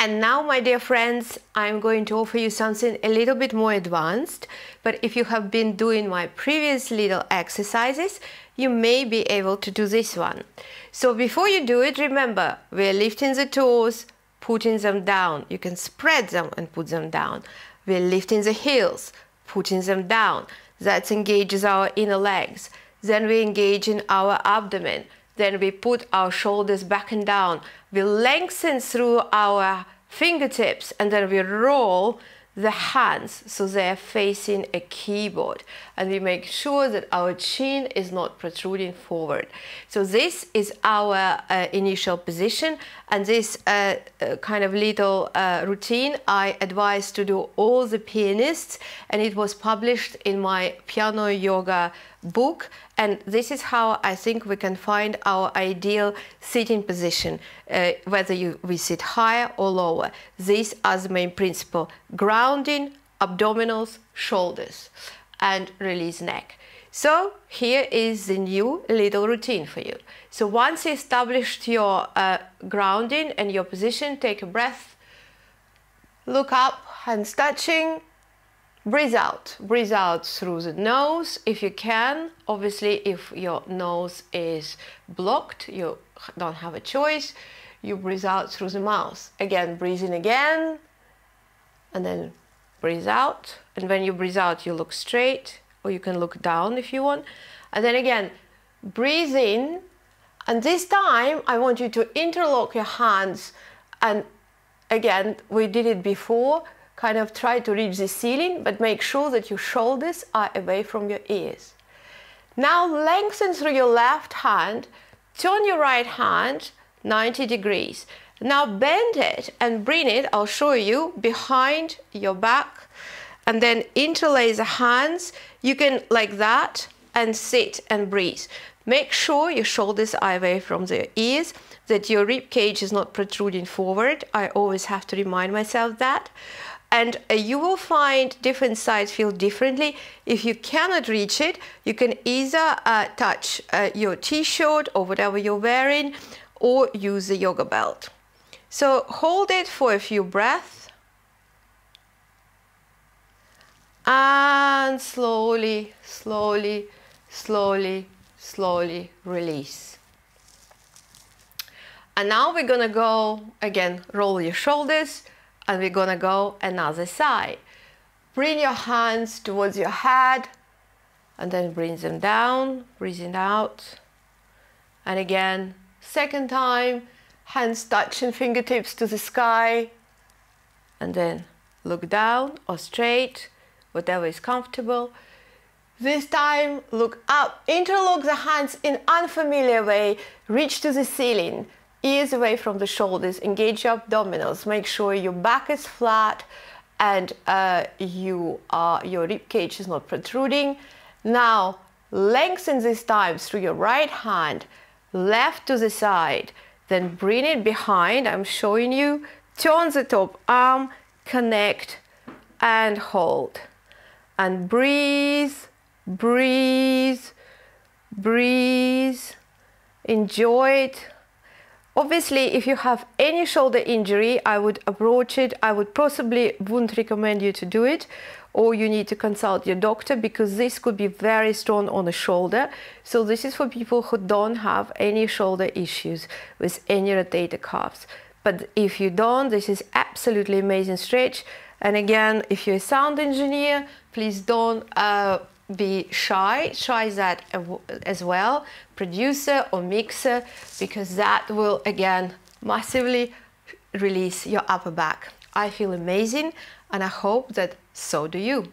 And now, my dear friends, I'm going to offer you something a little bit more advanced. But if you have been doing my previous little exercises, you may be able to do this one. So before you do it, remember, we're lifting the toes, putting them down. You can spread them and put them down. We're lifting the heels, putting them down. That engages our inner legs. Then we engage in our abdomen. Then we put our shoulders back and down. We lengthen through our fingertips and then we roll the hands so they're facing a keyboard and we make sure that our chin is not protruding forward. So this is our uh, initial position and this uh, uh, kind of little uh, routine I advise to do all the pianists and it was published in my piano yoga book and this is how I think we can find our ideal sitting position uh, whether you we sit higher or lower. These are the main principle. Grounding abdominals shoulders and release neck. So here is the new little routine for you. So once you established your uh, grounding and your position take a breath look up hands touching breathe out. Breathe out through the nose if you can. Obviously if your nose is blocked you don't have a choice. You breathe out through the mouth. Again breathe in again and then breathe out. And when you breathe out you look straight or you can look down if you want. And then again breathe in. And this time i want you to interlock your hands. And again we did it before kind of try to reach the ceiling, but make sure that your shoulders are away from your ears. Now lengthen through your left hand, turn your right hand 90 degrees. Now bend it and bring it, I'll show you, behind your back and then interlace the hands. You can like that and sit and breathe. Make sure your shoulders are away from the ears, that your rib cage is not protruding forward. I always have to remind myself that and uh, you will find different sides feel differently. If you cannot reach it, you can either uh, touch uh, your t-shirt or whatever you're wearing or use the yoga belt. So hold it for a few breaths and slowly, slowly, slowly, slowly release. And now we're gonna go again, roll your shoulders, and we're gonna go another side. Bring your hands towards your head and then bring them down, breathing out. And again, second time, hands touching fingertips to the sky and then look down or straight, whatever is comfortable. This time, look up, interlock the hands in unfamiliar way, reach to the ceiling, ears away from the shoulders, engage your abdominals, make sure your back is flat and uh, you are, your rib cage is not protruding. Now, lengthen these times through your right hand, left to the side, then bring it behind, I'm showing you, turn the top arm, connect and hold. And breathe, breathe, breathe, enjoy it, Obviously, if you have any shoulder injury, I would approach it. I would possibly wouldn't recommend you to do it or you need to consult your doctor because this could be very strong on the shoulder. So this is for people who don't have any shoulder issues with any rotator cuffs. But if you don't, this is absolutely amazing stretch. And again, if you're a sound engineer, please don't uh, be shy, try that as well, producer or mixer, because that will again massively release your upper back. I feel amazing and I hope that so do you.